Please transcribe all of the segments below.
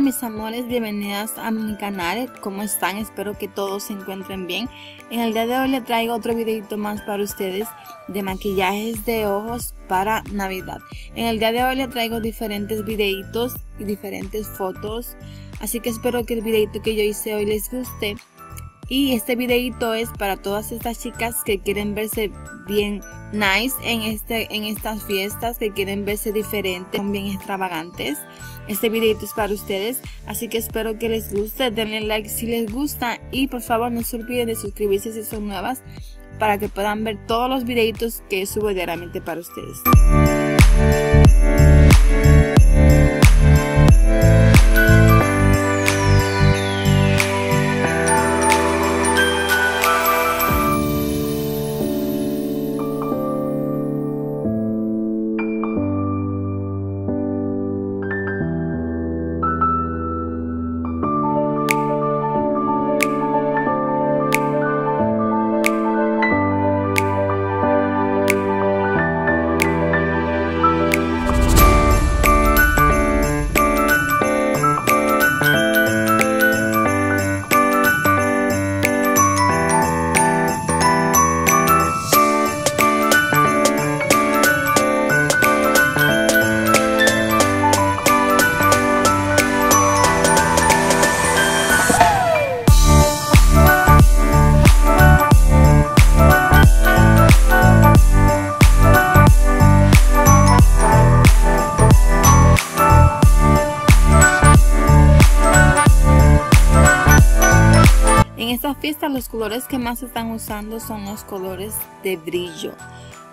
mis amores, bienvenidas a mi canal, ¿cómo están? Espero que todos se encuentren bien. En el día de hoy les traigo otro videito más para ustedes de maquillajes de ojos para Navidad. En el día de hoy les traigo diferentes videitos y diferentes fotos, así que espero que el videito que yo hice hoy les guste. Y este videito es para todas estas chicas que quieren verse bien nice en, este, en estas fiestas, que quieren verse diferentes, bien extravagantes. Este videito es para ustedes, así que espero que les guste, denle like si les gusta y por favor no se olviden de suscribirse si son nuevas para que puedan ver todos los videitos que subo diariamente para ustedes. Esta fiesta los colores que más se están usando son los colores de brillo.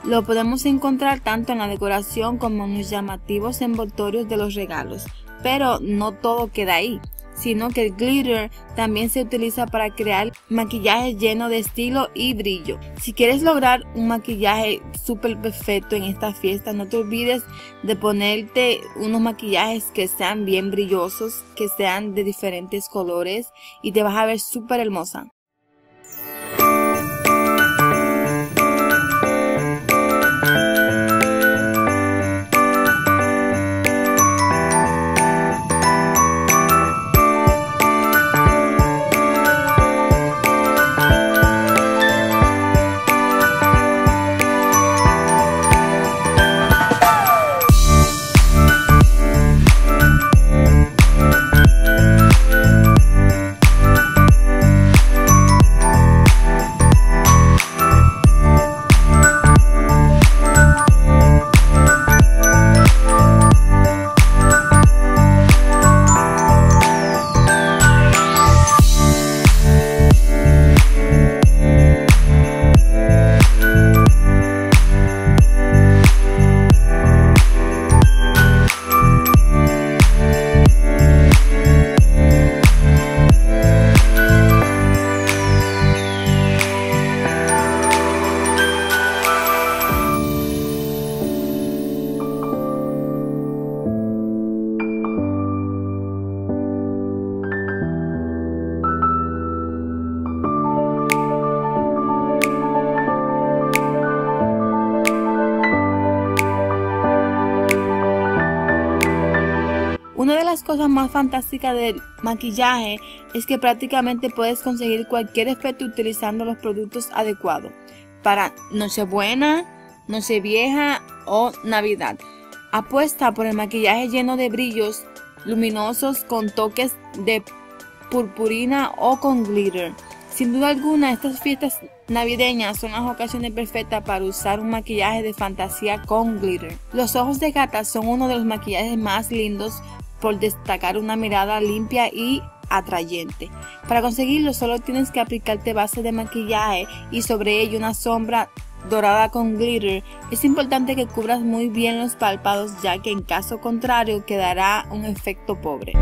Lo podemos encontrar tanto en la decoración como en los llamativos envoltorios de los regalos, pero no todo queda ahí sino que el glitter también se utiliza para crear maquillaje lleno de estilo y brillo. Si quieres lograr un maquillaje súper perfecto en esta fiesta, no te olvides de ponerte unos maquillajes que sean bien brillosos, que sean de diferentes colores y te vas a ver súper hermosa. Cosas más fantásticas del maquillaje es que prácticamente puedes conseguir cualquier efecto utilizando los productos adecuados para Nochebuena, Nochevieja o Navidad. Apuesta por el maquillaje lleno de brillos luminosos con toques de purpurina o con glitter. Sin duda alguna, estas fiestas navideñas son las ocasiones perfectas para usar un maquillaje de fantasía con glitter. Los ojos de gata son uno de los maquillajes más lindos por destacar una mirada limpia y atrayente. Para conseguirlo solo tienes que aplicarte base de maquillaje y sobre ello una sombra dorada con glitter. Es importante que cubras muy bien los párpados ya que en caso contrario quedará un efecto pobre.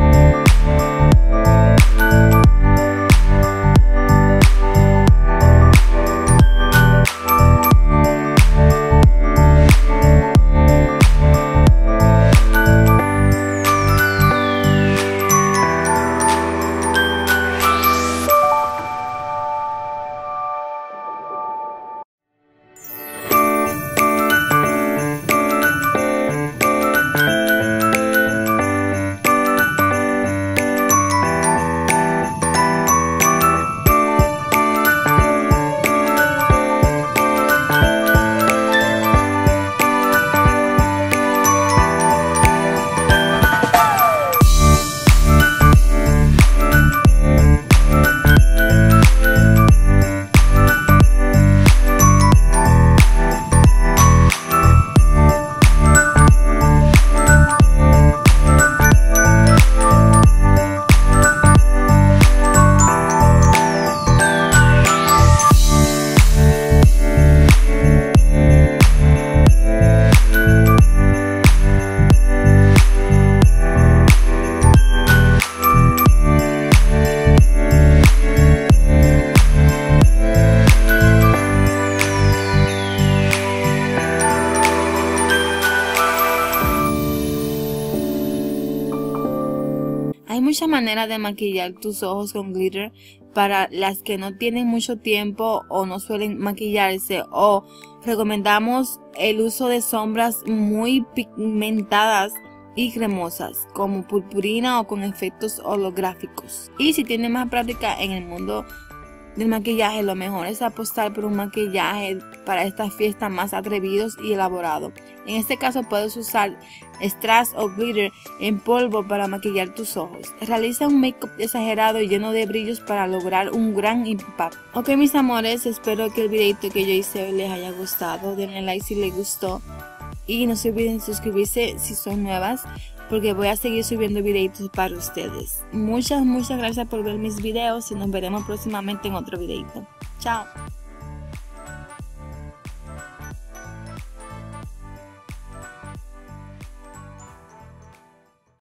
Muchas maneras de maquillar tus ojos con glitter para las que no tienen mucho tiempo o no suelen maquillarse o recomendamos el uso de sombras muy pigmentadas y cremosas como purpurina o con efectos holográficos. Y si tiene más práctica en el mundo del maquillaje, lo mejor es apostar por un maquillaje para estas fiestas más atrevidos y elaborado. En este caso puedes usar strass o glitter en polvo para maquillar tus ojos. Realiza un make-up exagerado y lleno de brillos para lograr un gran impacto. Ok mis amores, espero que el videito que yo hice les haya gustado. Denle like si les gustó. Y no se olviden suscribirse si son nuevas porque voy a seguir subiendo videitos para ustedes. Muchas, muchas gracias por ver mis videos y nos veremos próximamente en otro videito. Chao.